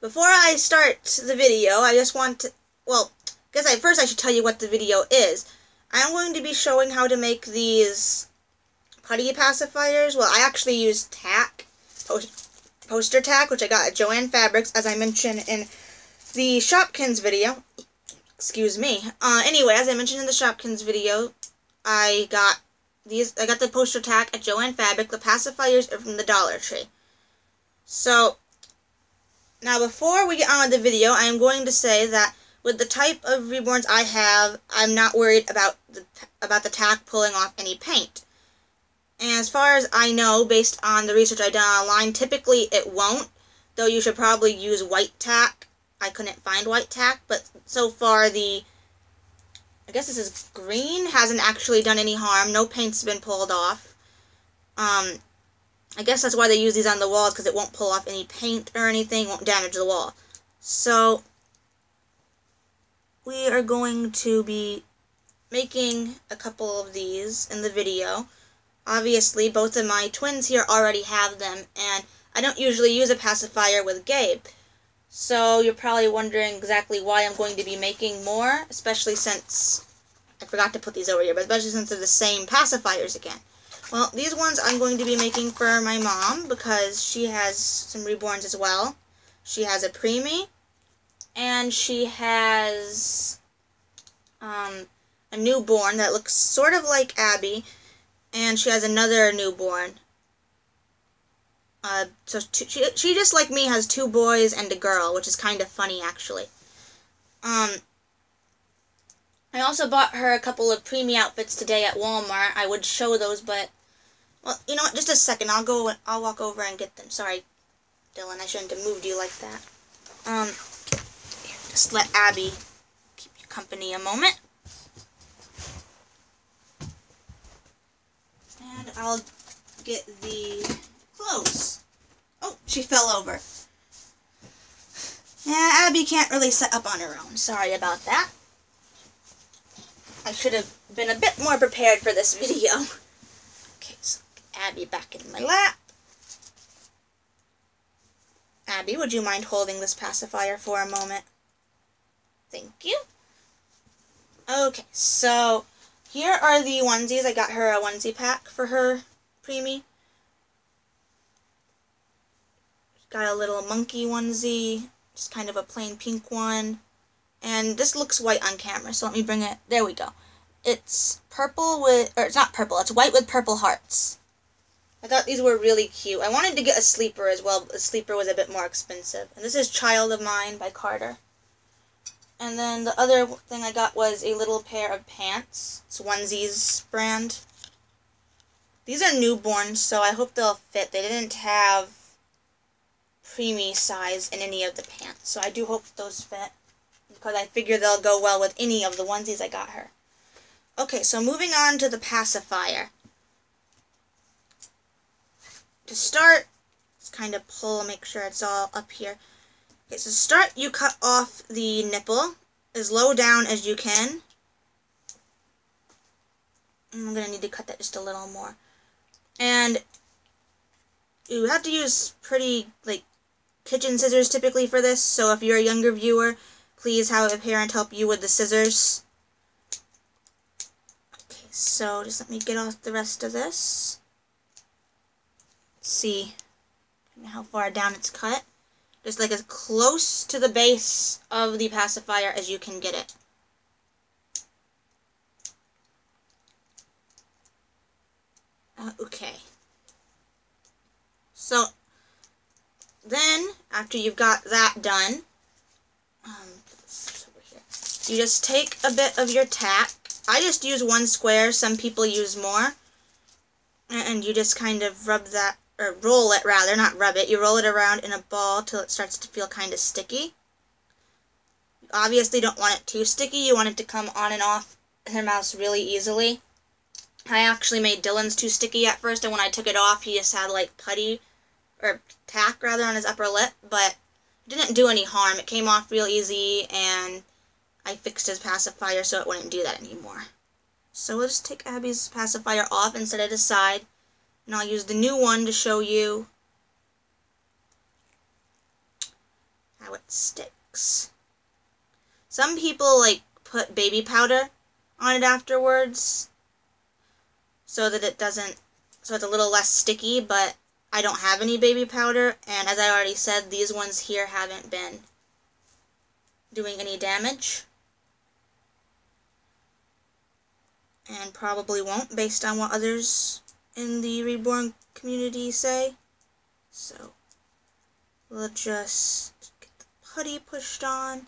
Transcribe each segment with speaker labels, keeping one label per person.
Speaker 1: before I start the video, I just want to, well, guess I first I should tell you what the video is. I'm going to be showing how to make these putty pacifiers. Well, I actually use tack, post, poster tack, which I got at Joann Fabrics, as I mentioned in the Shopkins video. Excuse me. Uh, anyway, as I mentioned in the Shopkins video, I got these. I got the poster tack at Joann Fabric. The pacifiers are from the Dollar Tree. So, now before we get on with the video, I am going to say that with the type of reborns I have, I'm not worried about the, about the tack pulling off any paint. And as far as I know, based on the research I've done online, typically it won't, though you should probably use white tack. I couldn't find white tack, but so far the, I guess this is green, hasn't actually done any harm. No paint's been pulled off. Um, I guess that's why they use these on the walls, because it won't pull off any paint or anything, won't damage the wall. So, we are going to be making a couple of these in the video. Obviously, both of my twins here already have them, and I don't usually use a pacifier with Gabe. So you're probably wondering exactly why I'm going to be making more, especially since I forgot to put these over here, but especially since they're the same pacifiers again. Well, these ones I'm going to be making for my mom because she has some reborns as well. She has a preemie, and she has um, a newborn that looks sort of like Abby, and she has another newborn. Uh, so she, she just like me has two boys and a girl, which is kind of funny actually. Um, I also bought her a couple of preemie outfits today at Walmart. I would show those, but well, you know what? Just a second. I'll go. I'll walk over and get them. Sorry, Dylan. I shouldn't have moved you like that. Um, just let Abby keep you company a moment. And I'll get the clothes. Oh, she fell over. Yeah, Abby can't really set up on her own. Sorry about that. I should have been a bit more prepared for this video. Abby back in my lap. Abby, would you mind holding this pacifier for a moment? Thank you. Okay, so here are the onesies. I got her a onesie pack for her preemie. Got a little monkey onesie, just kind of a plain pink one. And this looks white on camera, so let me bring it. There we go. It's purple with, or it's not purple, it's white with purple hearts. I thought these were really cute. I wanted to get a sleeper as well, but the sleeper was a bit more expensive. And this is Child of Mine by Carter. And then the other thing I got was a little pair of pants. It's Onesies brand. These are newborn, so I hope they'll fit. They didn't have preemie size in any of the pants, so I do hope those fit. Because I figure they'll go well with any of the onesies I got her. Okay, so moving on to the pacifier to start, just kind of pull, make sure it's all up here. Okay, so start, you cut off the nipple as low down as you can. I'm going to need to cut that just a little more. And you have to use pretty, like, kitchen scissors typically for this, so if you're a younger viewer, please have a parent help you with the scissors. Okay, so just let me get off the rest of this see how far down it's cut. Just like as close to the base of the pacifier as you can get it. Uh, okay. So, then, after you've got that done, um, you just take a bit of your tack. I just use one square. Some people use more. And you just kind of rub that or roll it rather, not rub it. You roll it around in a ball till it starts to feel kind of sticky. You obviously don't want it too sticky. You want it to come on and off your mouse really easily. I actually made Dylan's too sticky at first, and when I took it off, he just had like putty, or tack rather, on his upper lip, but it didn't do any harm. It came off real easy, and I fixed his pacifier so it wouldn't do that anymore. So we'll just take Abby's pacifier off and set it aside. And I'll use the new one to show you how it sticks. Some people like put baby powder on it afterwards so that it doesn't so it's a little less sticky, but I don't have any baby powder and as I already said, these ones here haven't been doing any damage. And probably won't based on what others in the reborn community say. So we'll just get the putty pushed on.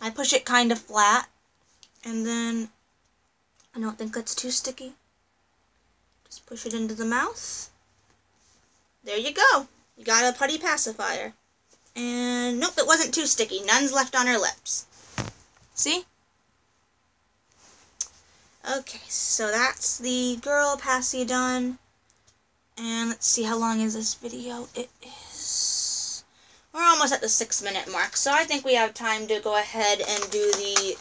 Speaker 1: I push it kind of flat and then I don't think that's too sticky. Just push it into the mouth. There you go. You got a putty pacifier. And nope, it wasn't too sticky. None's left on her lips. See? Okay, so that's the girl passy done. And let's see how long is this video. It is... We're almost at the six minute mark, so I think we have time to go ahead and do the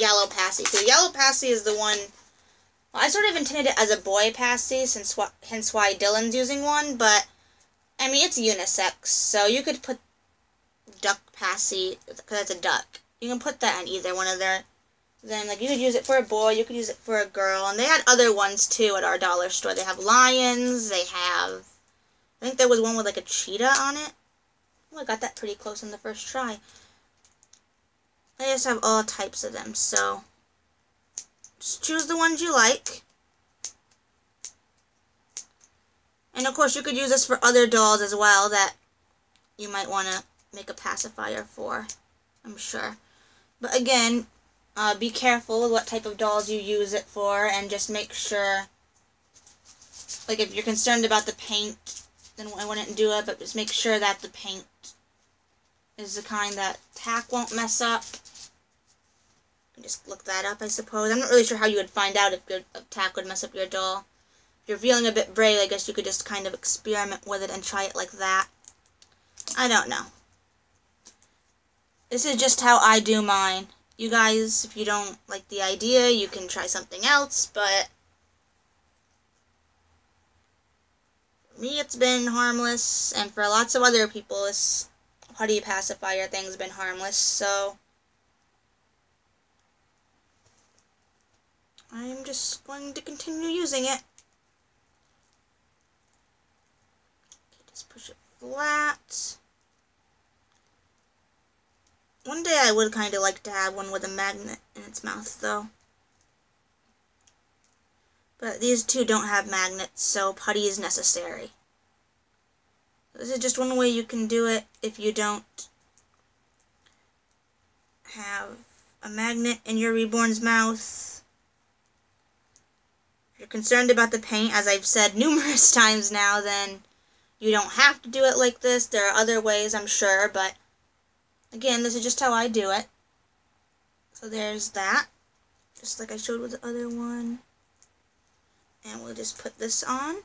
Speaker 1: yellow passy. So yellow passy is the one... Well, I sort of intended it as a boy passy, since hence why Dylan's using one, but... I mean, it's unisex, so you could put duck passy, because it's a duck. You can put that in either one of their then like you could use it for a boy, you could use it for a girl, and they had other ones too at our dollar store. They have lions, they have I think there was one with like a cheetah on it. Oh, I got that pretty close in the first try. They just have all types of them, so just choose the ones you like. And of course you could use this for other dolls as well that you might want to make a pacifier for, I'm sure. But again, uh, be careful what type of dolls you use it for, and just make sure, like if you're concerned about the paint, then I wouldn't do it, but just make sure that the paint is the kind that tack won't mess up. Just look that up, I suppose. I'm not really sure how you would find out if your tack would mess up your doll. If you're feeling a bit brave, I guess you could just kind of experiment with it and try it like that. I don't know. This is just how I do mine you guys, if you don't like the idea, you can try something else, but for me it's been harmless, and for lots of other people this putty pacifier thing's been harmless, so I'm just going to continue using it. Okay, just push it flat. One day I would kind of like to have one with a magnet in its mouth, though. But these two don't have magnets, so putty is necessary. This is just one way you can do it if you don't have a magnet in your reborn's mouth. If you're concerned about the paint, as I've said numerous times now, then you don't have to do it like this. There are other ways, I'm sure, but Again, this is just how I do it. So there's that. Just like I showed with the other one. And we'll just put this on.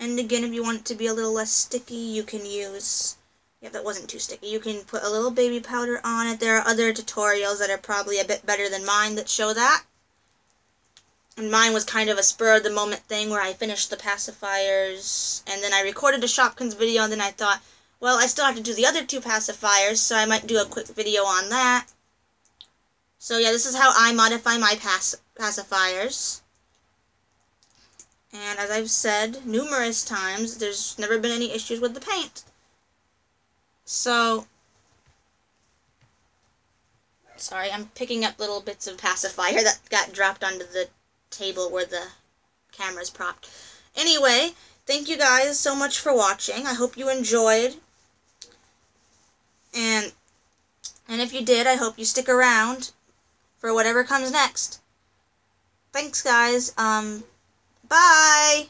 Speaker 1: And again, if you want it to be a little less sticky, you can use, yeah, that wasn't too sticky, you can put a little baby powder on it. There are other tutorials that are probably a bit better than mine that show that. And mine was kind of a spur of the moment thing where I finished the pacifiers, and then I recorded a Shopkins video, and then I thought, well, I still have to do the other two pacifiers, so I might do a quick video on that. So yeah, this is how I modify my pac pacifiers. And as I've said numerous times, there's never been any issues with the paint. So, sorry, I'm picking up little bits of pacifier that got dropped onto the table where the camera's propped. Anyway, thank you guys so much for watching. I hope you enjoyed and and if you did, I hope you stick around for whatever comes next. Thanks, guys. Um, bye!